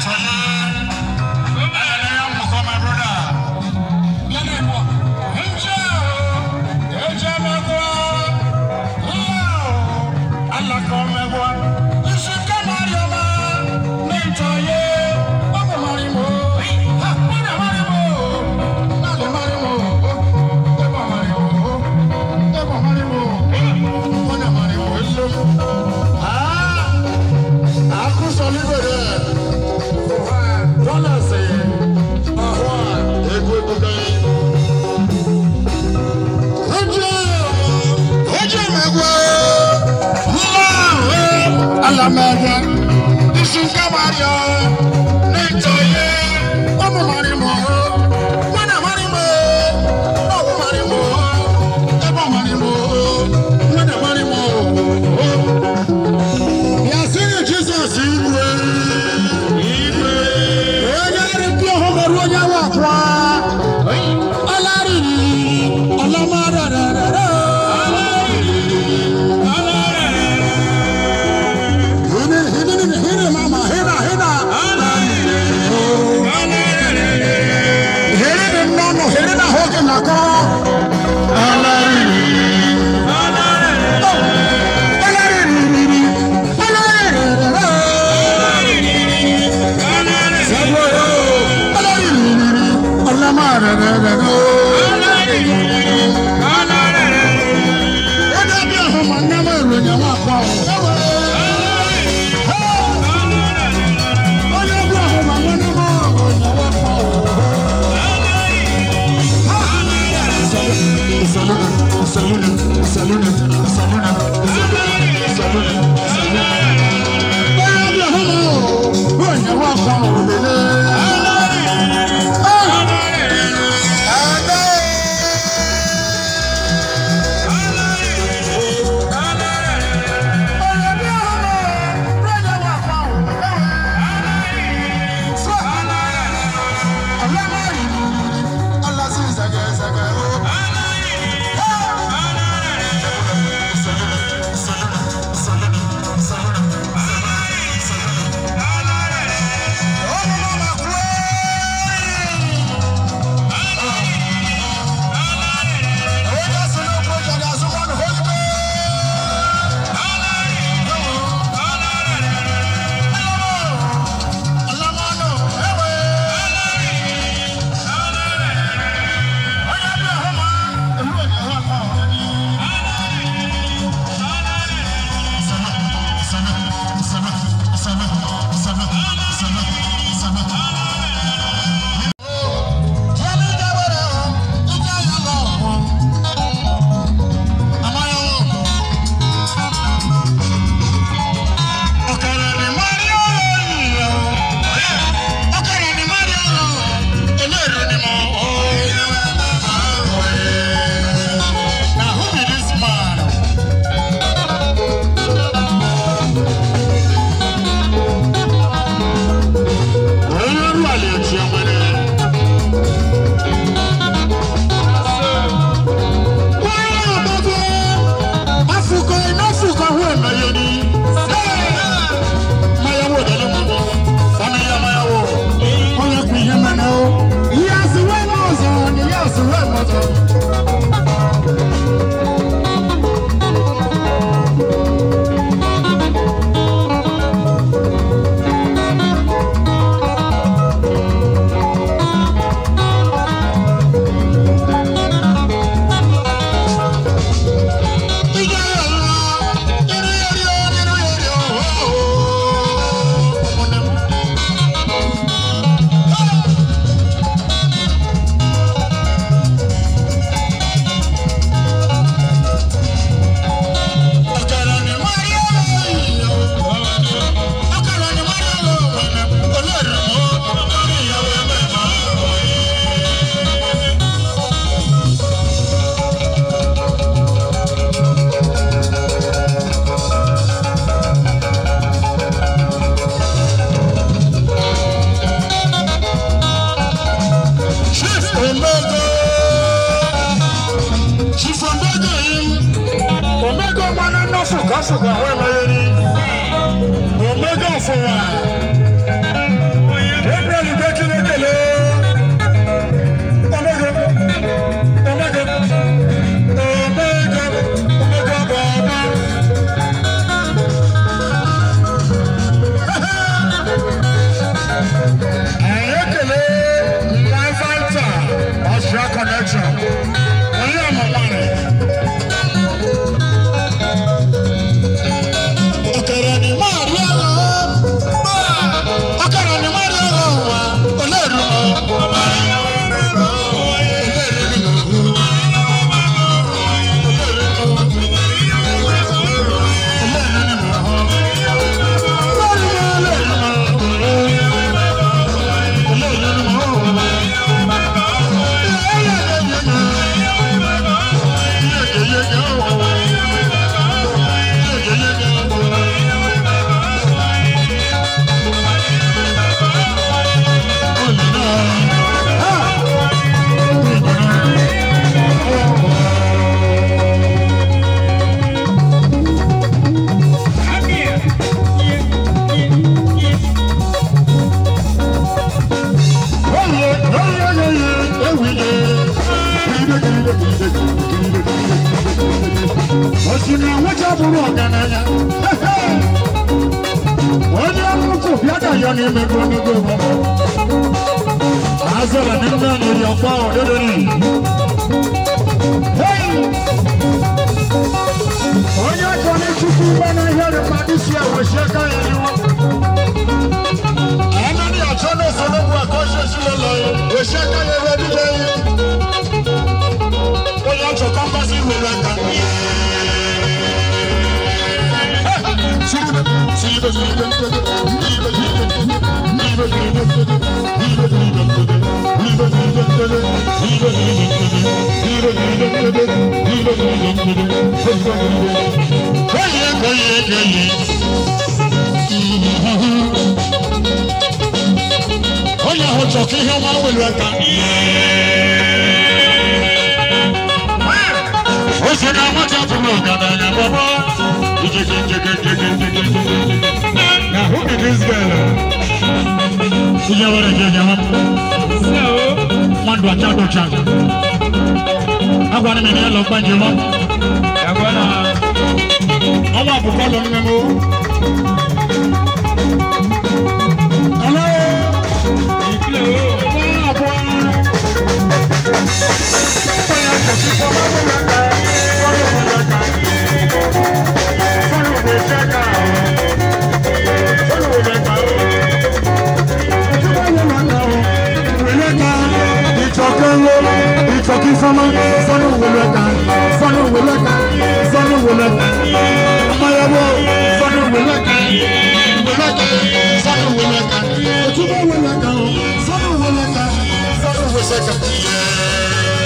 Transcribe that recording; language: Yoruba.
ta alaka alariri. Ọlọ́mọ rẹ̀ rẹ̀ rẹ̀ rẹ̀. That's what kúrò gànàyà. wọ́n ní amúkù bí àdàyọ ní mẹgbẹ́mẹgbẹ́ wọn. azọ̀rọ̀ nígbà ní ìyọ̀pá òdodo ni. onye ọjọ́ ní tupu gbọ́nà yọrọ pàdé sí àwọn ìṣẹ́ká ẹni wọn. onye ahụ chọ ka ihe Agwa Chago Chago. Agwa ni mimi lọ gbanje mọ́. kí sọ́mọ sọ́nù wò lọ́ta sọ́nù wò lọ́ta sọ́nù wò lọ́ta ọmọyẹwò sọ́nù wò lọ́ta wò lọ́ta sọ́nù wò lọ́ta òtúbọ̀ wò lọ́ta sọ́nù wò lọ́ta sọ́nù wò lọ́ta.